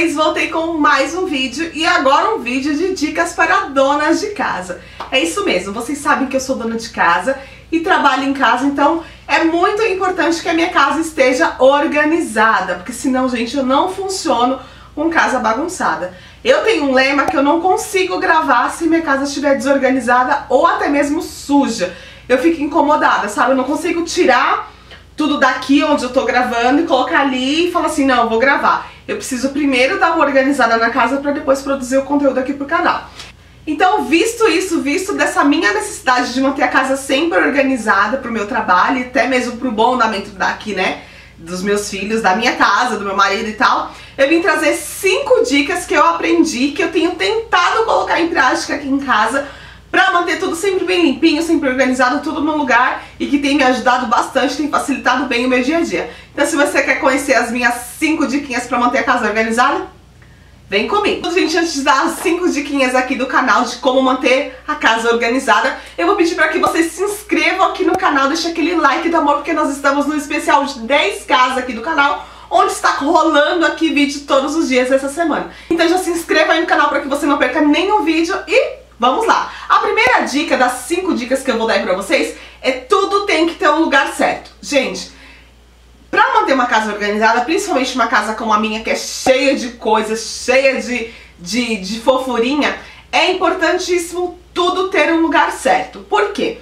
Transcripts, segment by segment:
vocês, voltei com mais um vídeo e agora um vídeo de dicas para donas de casa. É isso mesmo, vocês sabem que eu sou dona de casa e trabalho em casa, então é muito importante que a minha casa esteja organizada, porque senão, gente, eu não funciono com casa bagunçada. Eu tenho um lema que eu não consigo gravar se minha casa estiver desorganizada ou até mesmo suja. Eu fico incomodada, sabe? Eu não consigo tirar tudo daqui onde eu tô gravando e colocar ali e falar assim, não, vou gravar. Eu preciso primeiro dar uma organizada na casa para depois produzir o conteúdo aqui pro canal. Então, visto isso, visto dessa minha necessidade de manter a casa sempre organizada pro meu trabalho e até mesmo pro bom andamento daqui, né, dos meus filhos, da minha casa, do meu marido e tal, eu vim trazer cinco dicas que eu aprendi, que eu tenho tentado colocar em prática aqui em casa Pra manter tudo sempre bem limpinho, sempre organizado, tudo no lugar e que tem me ajudado bastante, tem facilitado bem o meu dia a dia. Então se você quer conhecer as minhas 5 diquinhas pra manter a casa organizada, vem comigo. Gente, antes de dar as 5 diquinhas aqui do canal de como manter a casa organizada, eu vou pedir pra que vocês se inscrevam aqui no canal, deixe aquele like do amor, porque nós estamos no especial de 10 casas aqui do canal, onde está rolando aqui vídeo todos os dias dessa semana. Então já se inscreva aí no canal para que você não perca nenhum vídeo e Vamos lá! A primeira dica das cinco dicas que eu vou dar pra vocês é tudo tem que ter um lugar certo. Gente, pra manter uma casa organizada, principalmente uma casa como a minha que é cheia de coisas, cheia de, de, de fofurinha, é importantíssimo tudo ter um lugar certo. Por quê?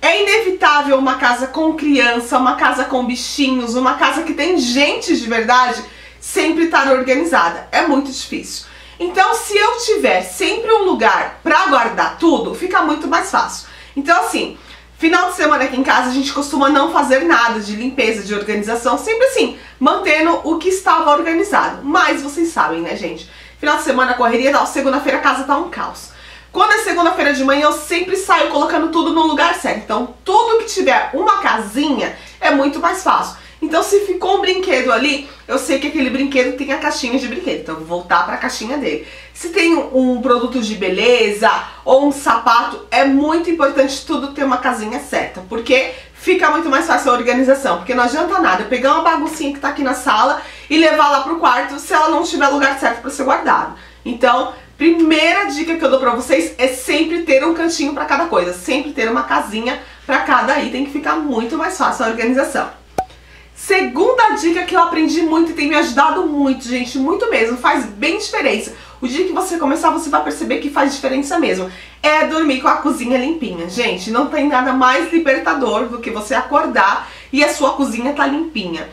É inevitável uma casa com criança, uma casa com bichinhos, uma casa que tem gente de verdade sempre estar organizada. É muito difícil. Então, se eu tiver sempre um lugar para guardar tudo, fica muito mais fácil. Então, assim, final de semana aqui em casa a gente costuma não fazer nada de limpeza, de organização, sempre assim, mantendo o que estava organizado. Mas vocês sabem, né, gente? Final de semana, correria, tal, segunda-feira a casa tá um caos. Quando é segunda-feira de manhã, eu sempre saio colocando tudo no lugar certo. Então, tudo que tiver uma casinha é muito mais fácil. Então se ficou um brinquedo ali, eu sei que aquele brinquedo tem a caixinha de brinquedo, então eu vou voltar para a caixinha dele. Se tem um, um, produto de beleza ou um sapato, é muito importante tudo ter uma casinha certa, porque fica muito mais fácil a organização, porque não adianta nada eu pegar uma baguncinha que está aqui na sala e levar lá pro quarto se ela não tiver lugar certo para ser guardado. Então, primeira dica que eu dou para vocês é sempre ter um cantinho para cada coisa, sempre ter uma casinha para cada item que fica muito mais fácil a organização. Segunda dica que eu aprendi muito e tem me ajudado muito, gente, muito mesmo, faz bem diferença. O dia que você começar, você vai perceber que faz diferença mesmo. É dormir com a cozinha limpinha. Gente, não tem nada mais libertador do que você acordar e a sua cozinha tá limpinha.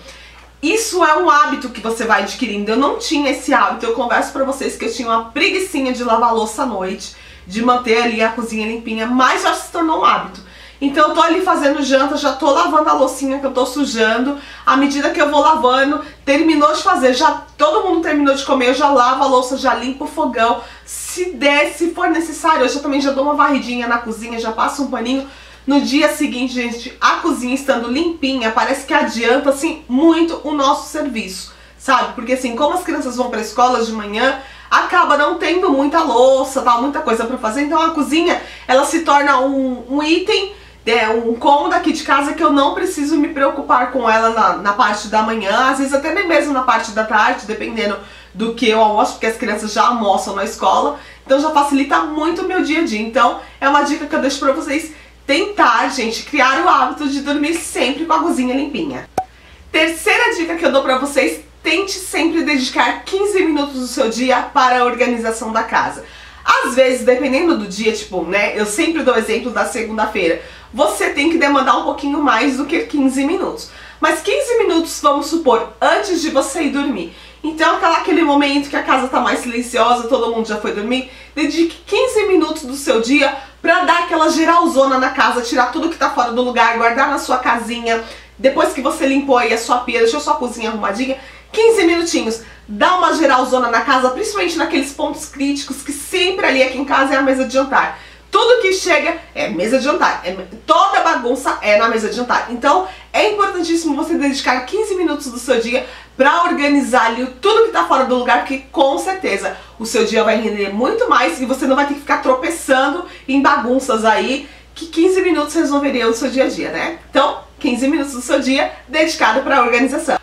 Isso é um hábito que você vai adquirindo. Eu não tinha esse hábito. Eu converso pra vocês que eu tinha uma preguiçinha de lavar louça à noite, de manter ali a cozinha limpinha, mas já se tornou um hábito. Então eu tô ali fazendo janta, já tô lavando a loucinha que eu tô sujando. À medida que eu vou lavando, terminou de fazer, já todo mundo terminou de comer, eu já lavo a louça, já limpo o fogão. Se der, se for necessário, eu já também já dou uma varridinha na cozinha, já passo um paninho. No dia seguinte, gente, a cozinha estando limpinha, parece que adianta, assim, muito o nosso serviço, sabe? Porque, assim, como as crianças vão pra escola de manhã, acaba não tendo muita louça, tal, muita coisa pra fazer. Então a cozinha, ela se torna um, um item é um cômodo aqui de casa que eu não preciso me preocupar com ela na, na parte da manhã, às vezes até nem mesmo na parte da tarde, dependendo do que eu almoço, porque as crianças já almoçam na escola, então já facilita muito o meu dia a dia. Então é uma dica que eu deixo pra vocês tentar, gente, criar o hábito de dormir sempre com a cozinha limpinha. Terceira dica que eu dou pra vocês, tente sempre dedicar 15 minutos do seu dia para a organização da casa. Às vezes, dependendo do dia, tipo, né, eu sempre dou exemplo da segunda-feira, você tem que demandar um pouquinho mais do que 15 minutos. Mas 15 minutos, vamos supor, antes de você ir dormir. Então, aquela, aquele momento que a casa tá mais silenciosa, todo mundo já foi dormir, dedique 15 minutos do seu dia pra dar aquela geralzona na casa, tirar tudo que tá fora do lugar, guardar na sua casinha. Depois que você limpou aí a sua pia, deixou sua cozinha arrumadinha, 15 minutinhos. Dá uma geralzona na casa, principalmente naqueles pontos críticos que sempre ali aqui em casa é a mesa de jantar. Tudo que chega é mesa de jantar. É, toda bagunça é na mesa de jantar. Então, é importantíssimo você dedicar 15 minutos do seu dia para organizar ali tudo que tá fora do lugar, porque com certeza o seu dia vai render muito mais e você não vai ter que ficar tropeçando em bagunças aí que 15 minutos resolveriam o seu dia a dia, né? Então, 15 minutos do seu dia dedicado para organização.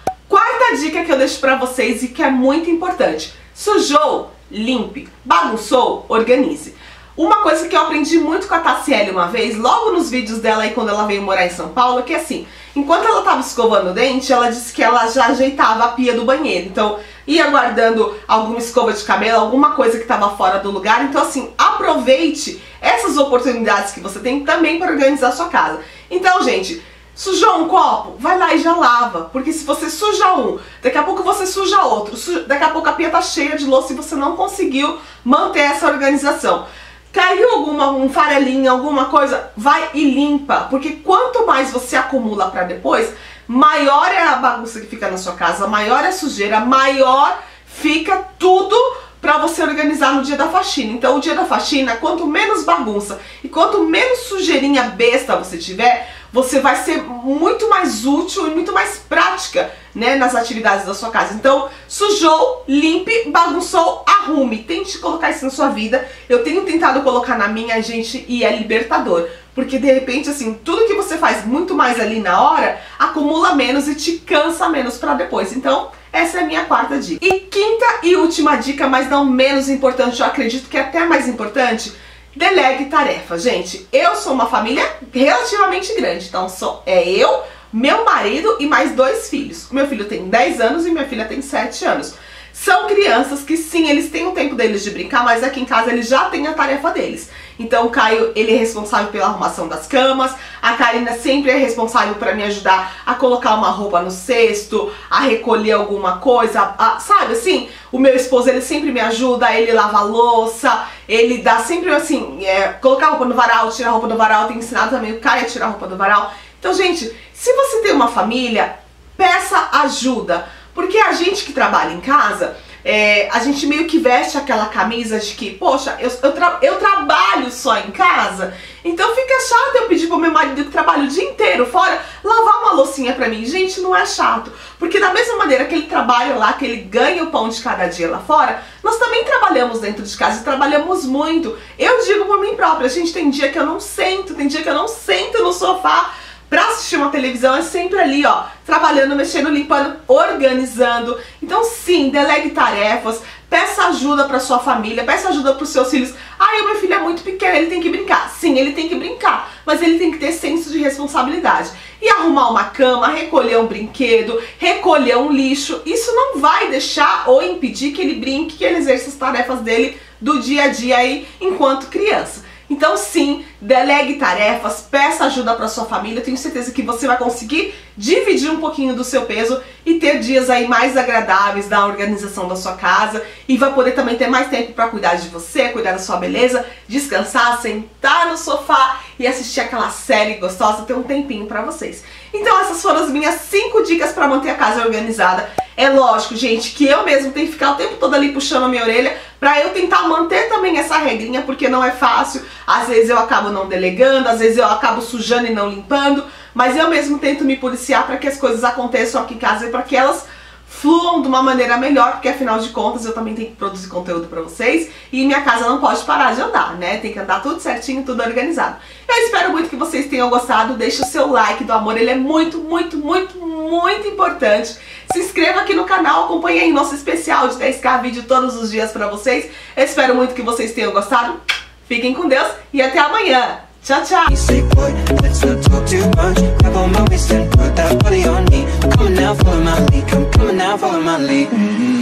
Dica que eu deixo para vocês e que é muito importante Sujou? Limpe. Bagunçou? Organize. Uma coisa que eu aprendi muito com a Tassiele uma vez, logo nos vídeos dela aí quando ela veio morar em São Paulo, que assim, enquanto ela tava escovando o dente, ela disse que ela já ajeitava a pia do banheiro. Então, ia guardando alguma escova de cabelo, alguma coisa que tava fora do lugar. Então, assim, aproveite essas oportunidades que você tem também para organizar a sua casa. Então, gente, Sujou um copo? Vai lá e já lava. Porque se você suja um, daqui a pouco você suja outro. Daqui a pouco a pia tá cheia de louça e você não conseguiu manter essa organização. Caiu alguma, um farelinho, alguma coisa, vai e limpa. Porque quanto mais você acumula para depois, maior é a bagunça que fica na sua casa, maior é a sujeira, maior fica tudo para você organizar no dia da faxina. Então, o dia da faxina, quanto menos bagunça e quanto menos sujeirinha besta você tiver, você vai ser muito mais útil e muito mais prática né, nas atividades da sua casa. Então, sujou, limpe, bagunçou, arrume. Tente colocar isso na sua vida. Eu tenho tentado colocar na minha, gente, e é libertador. Porque de repente, assim, tudo que você faz muito mais ali na hora, acumula menos e te cansa menos para depois. Então, essa é a minha quarta dica. E quinta e última dica, mas não menos importante, eu acredito que é até mais importante, delegue tarefas. Gente, eu sou uma família relativamente grande, então sou, é eu, meu marido e mais dois filhos. Meu filho tem 10 anos e minha filha tem 7 anos. São crianças que sim, eles têm o tempo deles de brincar, mas aqui em casa eles já têm a tarefa deles. Então o Caio, ele é responsável pela arrumação das camas, a Karina sempre é responsável para me ajudar a colocar uma roupa no cesto, a recolher alguma coisa, a, sabe assim? O meu esposo, ele sempre me ajuda, ele lava a louça, ele dá sempre assim, é, colocar a roupa no varal, tirar a roupa do varal, tem ensinado também o Caio a tirar a roupa do varal. Então, gente, se você tem uma família, peça ajuda. Porque a gente que trabalha em casa, é, a gente meio que veste aquela camisa de que, poxa, eu, eu, tra eu trabalho só em casa, então fica chato eu pedir pro meu marido que trabalha o dia inteiro fora lavar uma loucinha pra mim. Gente, não é chato. Porque da mesma maneira que ele trabalha lá, que ele ganha o pão de cada dia lá fora, nós também trabalhamos dentro de casa e trabalhamos muito. Eu digo por mim própria, gente, tem dia que eu não sento, tem dia que eu não sento no sofá Pra assistir uma televisão é sempre ali, ó, trabalhando, mexendo, limpando, organizando. Então sim, delegue tarefas, peça ajuda para sua família, peça ajuda para os seus filhos. Ah, o meu filho é muito pequeno, ele tem que brincar. Sim, ele tem que brincar, mas ele tem que ter senso de responsabilidade. E arrumar uma cama, recolher um brinquedo, recolher um lixo, isso não vai deixar ou impedir que ele brinque, que ele exerça as tarefas dele do dia a dia aí enquanto criança. Então sim, delegue tarefas, peça ajuda para sua família, tenho certeza que você vai conseguir dividir um pouquinho do seu peso e ter dias aí mais agradáveis da organização da sua casa e vai poder também ter mais tempo para cuidar de você, cuidar da sua beleza, descansar, sentar no sofá e assistir aquela série gostosa, ter um tempinho para vocês. Então essas foram as minhas 5 dicas para manter a casa organizada. É lógico, gente, que eu mesmo tenho que ficar o tempo todo ali puxando a minha orelha pra eu tentar manter também essa regrinha, porque não é fácil. Às vezes eu acabo não delegando, às vezes eu acabo sujando e não limpando, mas eu mesmo tento me policiar para que as coisas aconteçam aqui em casa e para que elas fluam de uma maneira melhor, porque afinal de contas eu também tenho que produzir conteúdo pra vocês e minha casa não pode parar de andar, né? Tem que andar tudo certinho, tudo organizado. Eu espero muito que vocês tenham gostado, deixe o seu like do amor, ele é muito, muito, muito, muito importante. Se inscreva aqui no canal, acompanhe aí nosso especial de 10k vídeo todos os dias pra vocês. Eu espero muito que vocês tenham gostado. Fiquem com Deus e até amanhã. Cha cha. Sick boy, let's not talk too much. Grab on my waist and put that body on me. I'm coming now, follow my lead. I'm coming now, follow my lead. Mm -hmm.